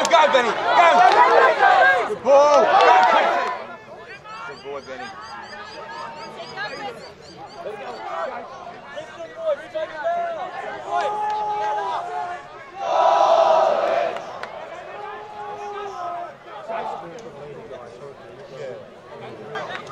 Go, Benny. Go. Good ball. Go, Chris. Good boy, Benny. Not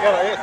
Yeah,